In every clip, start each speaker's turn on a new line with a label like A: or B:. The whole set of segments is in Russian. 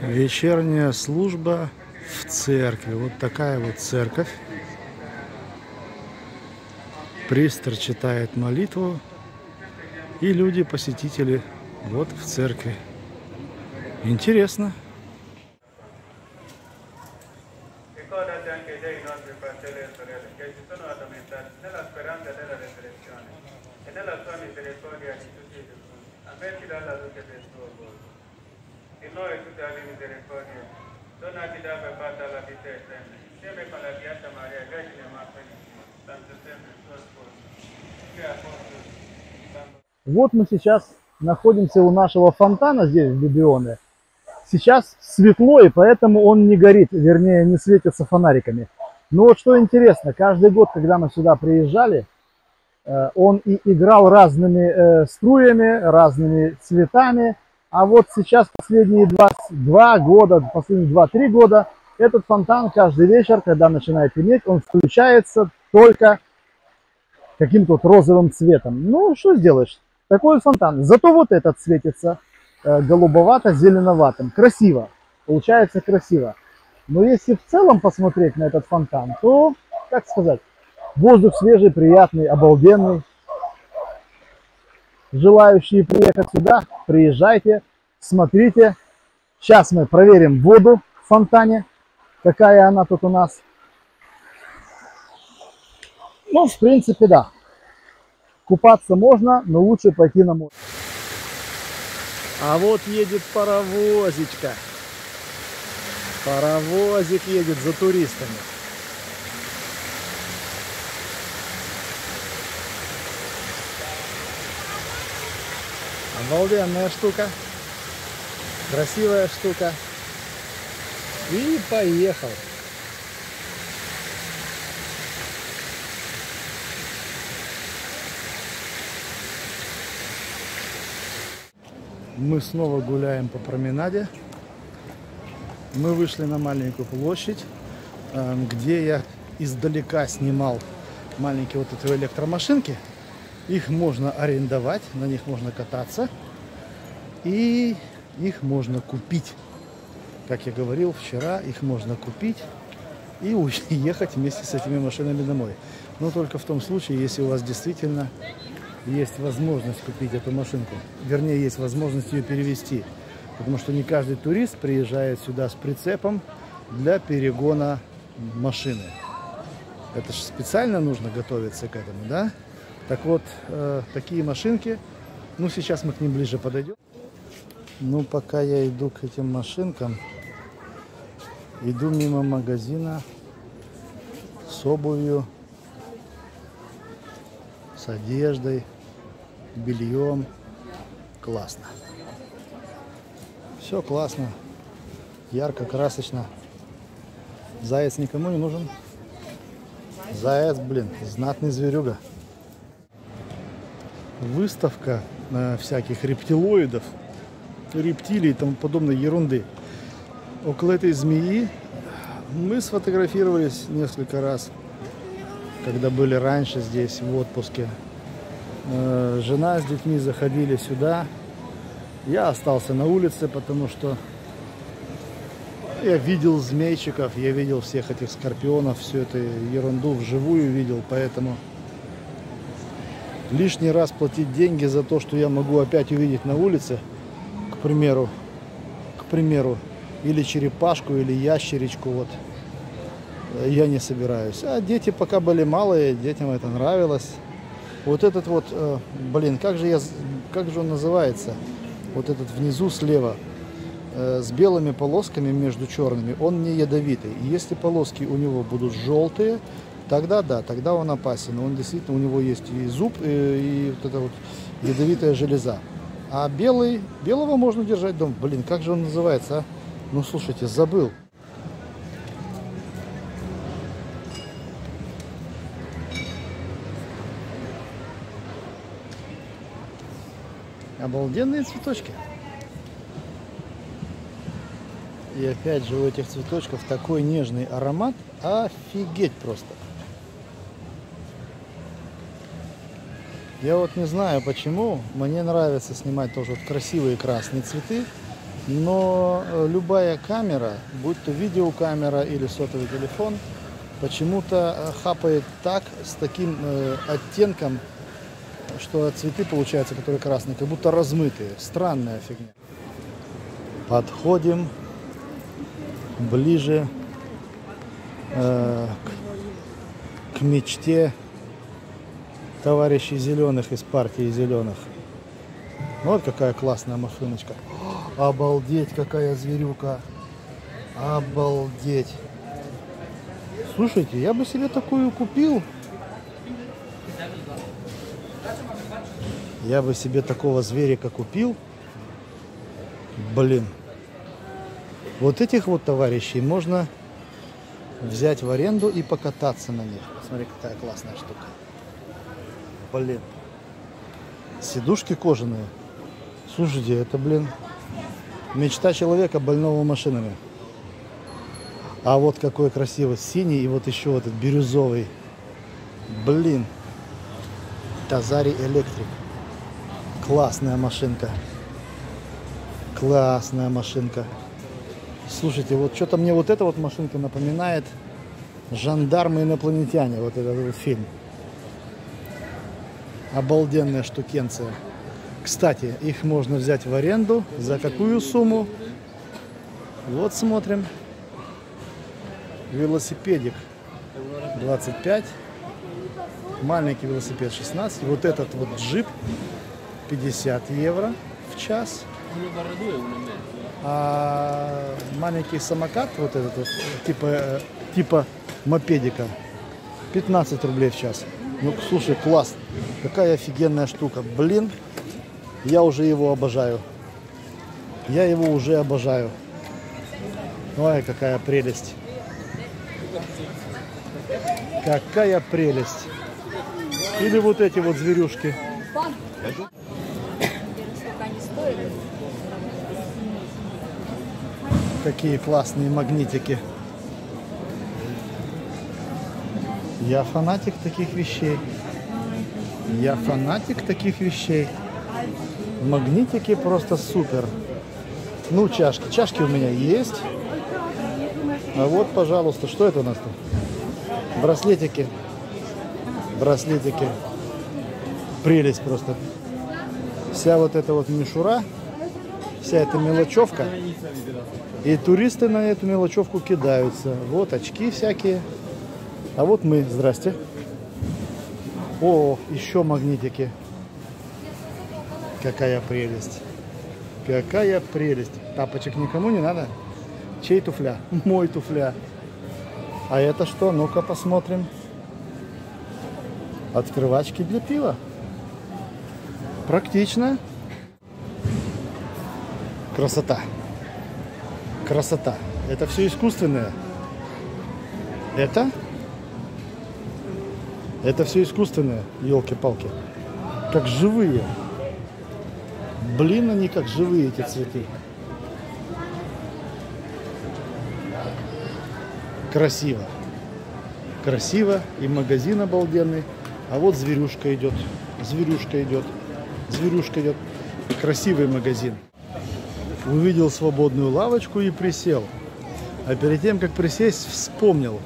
A: Вечерняя служба в церкви. Вот такая вот церковь. Пристор читает молитву. И люди, посетители, вот в церкви. Интересно.
B: E della e tutti. Di noi tutta la misericordia, donati da fatta la vita eterna, insieme con la Beata Maria, Vergine Madre di Dio, Santo Sempre, suo sposo, che apostoli, Santo
C: Вот мы сейчас находимся у нашего фонтана здесь, в Бибионе. Сейчас светло, и поэтому он не горит, вернее, не светится фонариками. Но вот что интересно, каждый год, когда мы сюда приезжали, э, он и играл разными э, струями, разными цветами. А вот сейчас последние 22 года, последние 2-3 года, этот фонтан каждый вечер, когда начинает иметь, он включается только каким-то вот розовым цветом. Ну, что сделаешь? Такой фонтан. Зато вот этот светится э, голубовато-зеленоватым. Красиво. Получается красиво. Но если в целом посмотреть на этот фонтан, то, как сказать, воздух свежий, приятный, обалденный. Желающие приехать сюда, приезжайте, смотрите. Сейчас мы проверим воду в фонтане, какая она тут у нас. Ну, в принципе, да. Купаться можно, но лучше пойти на море. А вот едет паровозичка. Паровозик едет за туристами. Обалденная штука. Красивая штука. И поехал.
A: Мы снова гуляем по променаде. Мы вышли на маленькую площадь, эм, где я издалека снимал маленькие вот эти электромашинки. Их можно арендовать, на них можно кататься. И их можно купить. Как я говорил вчера, их можно купить и уехать вместе с этими машинами домой. Но только в том случае, если у вас действительно есть возможность купить эту машинку. Вернее, есть возможность ее перевести. Потому что не каждый турист приезжает сюда с прицепом для перегона машины. Это же специально нужно готовиться к этому, да? Так вот, э, такие машинки, ну сейчас мы к ним ближе подойдем. Ну, пока я иду к этим машинкам, иду мимо магазина с обувью, с одеждой, бельем. Классно. Все классно. Ярко, красочно. Заяц никому не нужен. Заяц, блин, знатный зверюга. Выставка всяких рептилоидов, рептилий и тому подобной ерунды. Около этой змеи мы сфотографировались несколько раз, когда были раньше здесь в отпуске. Э, Жена с детьми заходили сюда. Я остался на улице, потому что я видел змейчиков, я видел всех этих скорпионов, всю эту ерунду вживую видел, поэтому лишний раз платить деньги за то, что я могу опять увидеть на улице, к примеру, к примеру, или черепашку, или ящеричку, вот, я не собираюсь. А дети пока были малые, детям это нравилось. Вот этот вот, э, блин, как же я, как же он называется? Вот этот внизу слева, э, с белыми полосками между черными, он не ядовитый. Если полоски у него будут желтые, тогда да, тогда он опасен. Он действительно, у него есть и зуб, э, и вот эта вот ядовитая железа. А белый, белого можно держать дома. Блин, как же он называется, а? Ну, слушайте, забыл. Обалденные цветочки. И опять же у этих цветочков такой нежный аромат. Офигеть просто. Я вот не знаю почему. Мне нравится снимать тоже вот красивые красные цветы. Но э, любая камера, будь то видеокамера или сотовый телефон, почему-то э, хапает так, с таким э, оттенком, что цветы получаются, которые красные, как будто размытые. Странная фигня. Подходим ближе э, к, к мечте товарищей зеленых из партии зеленых. Вот какая классная машиночка. Обалдеть, какая зверюка. Обалдеть. Слушайте, я бы себе такую купил. Я бы себе такого зверика купил. Блин. Вот этих вот товарищей можно взять в аренду и покататься на них. Смотри, какая классная штука. Блин. Сидушки кожаные. Слушайте, это, блин, мечта человека, больного машинами. А вот какой красивый синий и вот еще вот этот бирюзовый. Блин. Тазари Электрик. Классная машинка. Классная машинка. Слушайте, вот что-то мне вот эта вот машинка напоминает «Жандармы инопланетяне», вот этот вот фильм. Обалденная штукенция. Кстати, их можно взять в аренду. За какую сумму? Вот смотрим. Велосипедик 25. Маленький велосипед 16. Вот этот вот джип 50 евро в час. А маленький самокат, вот этот вот, типа, э, типа мопедика, 15 рублей в час. Ну, слушай, класс. Какая офигенная штука. Блин, я уже его обожаю. Я его уже обожаю. Ой, какая прелесть. Какая прелесть. Или вот эти вот зверюшки. Какие классные магнитики. Я фанатик таких вещей. Я фанатик таких вещей. Магнитики просто супер. Ну, чашки. Чашки у меня есть. А вот, пожалуйста, что это у нас тут? Браслетики. Браслетики. Прелесть просто. Вся вот эта вот мишура, вся эта мелочевка. И туристы на эту мелочевку кидаются. Вот очки всякие. А вот мы. Здрасте. О, еще магнитики. Какая прелесть. Какая прелесть. Тапочек никому не надо? Чей туфля? Мой туфля. А это что? Ну-ка посмотрим. Открывачки для пива. Практично. Красота. Красота. Это все искусственное. Это? Это все искусственное, елки-палки. Как живые. Блин, они как живые, эти цветы. Красиво. Красиво. И магазин обалденный. А вот зверюшка идет. Зверюшка идет. Зверюшка идет. Красивый магазин. Увидел свободную лавочку и присел. А перед тем, как присесть, вспомнил.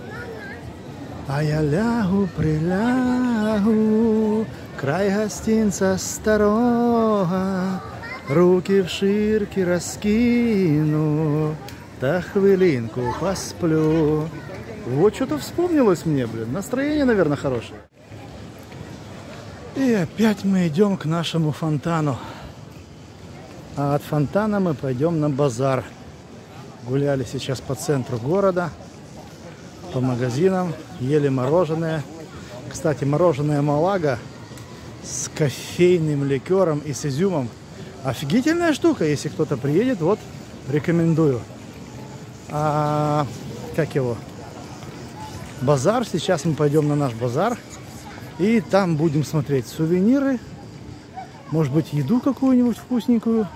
A: А я лягу, прилягу, край гостинца старого, руки в ширки раскину, та хвилинку посплю. Вот что-то вспомнилось мне, блин. Настроение, наверное, хорошее. И опять мы идем к нашему фонтану. А от фонтана мы пойдем на базар. Гуляли сейчас по центру города, по магазинам, ели мороженое. Кстати, мороженое Малага с кофейным ликером и с изюмом. Офигительная штука, если кто-то приедет, вот рекомендую. А, как его? Базар. Сейчас мы пойдем на наш базар. И там будем смотреть сувениры. Может быть, еду какую-нибудь вкусненькую.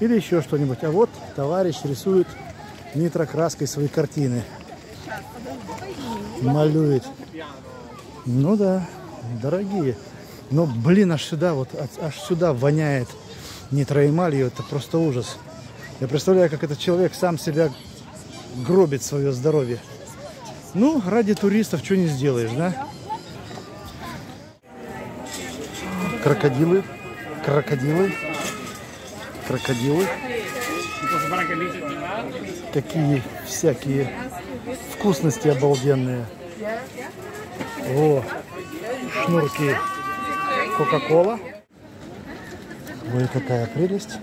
A: Или еще что-нибудь. А вот товарищ рисует нитрокраской свои картины. Малюет. Ну да, дорогие. Но, блин, аж сюда вот, аж сюда воняет нитроэмалью. Это просто ужас.
D: Я представляю, как этот человек сам себя гробит свое здоровье. Ну, ради туристов что не сделаешь, да? Крокодилы, крокодилы, крокодилы. Какие всякие вкусности обалденные. О, шнурки Кока-Кола. Ой, какая прелесть.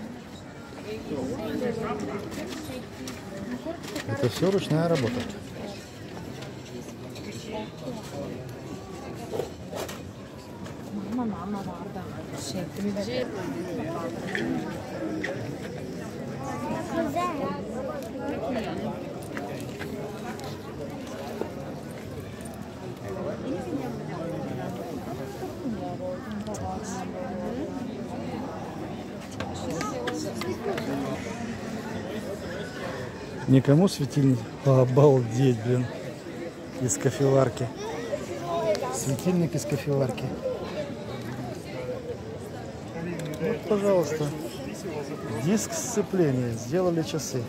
D: Это все ручная работа.
A: Mamma, mamma, guarda.
D: Никому светильник. Обалдеть, блин. Из кофеварки. Светильник из кофеварки. Вот, пожалуйста. Диск сцепления. Сделали часы.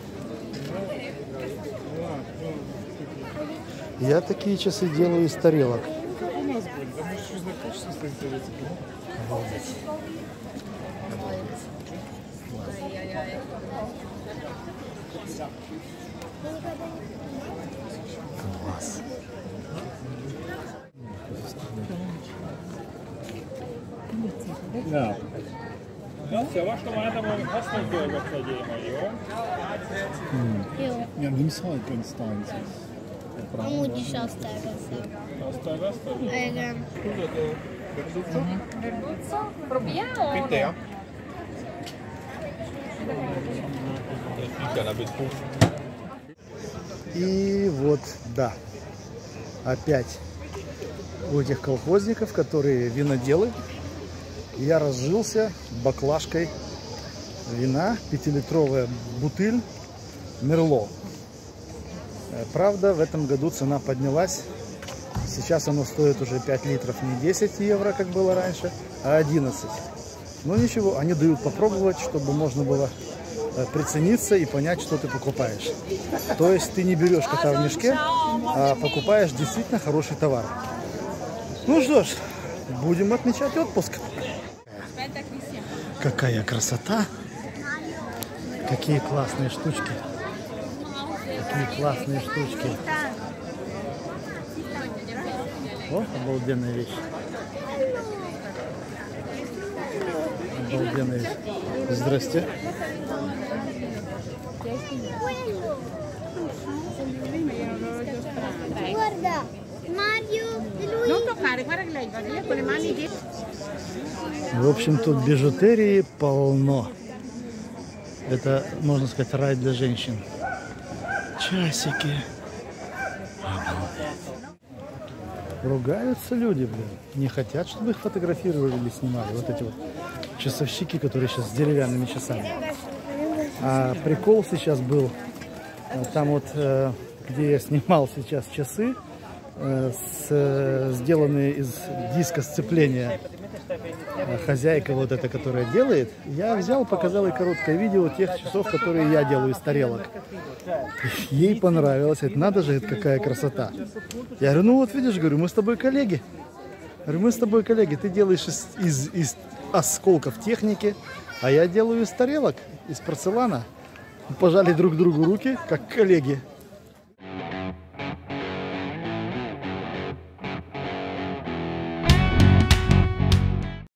D: Я такие часы делаю из тарелок. Класс.
E: Ja. Ja, se vastamaan tämän vastaantyötä tekemään, joo.
F: Jó,
E: Ja niissä Frankenstein siis.
F: amúgy is azt tervezem.
E: Vastaan, vastaan.
F: Igen.
E: Mitte jah.
D: И вот, да, опять у этих колхозников, которые виноделы, я разжился баклажкой вина, пятилитровая бутыль Мерло. Э, Правда, в этом году цена поднялась. Сейчас оно стоит уже 5 литров, не 10 евро, как было раньше, а 11. Но ничего, они дают попробовать, чтобы можно было э, прицениться и понять, что ты покупаешь. То есть ты не берешь кота в мешке, а покупаешь действительно хороший товар. Ну что ж, будем отмечать отпуск. Какая красота! Какие классные штучки! Какие классные штучки! О, обалденная вещь! Обалденная вещь! Здрасте!
F: Guarda, Mario e lui.
A: Non toccare, guarda che lei va via con le mani dietro.
D: В общем, тут бижутерии полно. Это, можно сказать, рай для женщин. Часики. Ругаются люди, блин. Не хотят, чтобы их фотографировали или снимали. Вот эти вот часовщики, которые сейчас с деревянными часами. А прикол сейчас был, э, там вот, э, где я снимал сейчас часы, э, сделанные из диска сцепления хозяйка вот эта, которая делает, я взял, показал ей короткое видео тех часов, которые я делаю из тарелок. Ей понравилось. Это надо же, это какая красота. Я говорю, ну вот видишь, говорю, мы с тобой коллеги. Говорю, мы с тобой коллеги. Ты делаешь из, из, из осколков техники, а я делаю из тарелок, из порцелана. Пожали друг другу руки, как коллеги.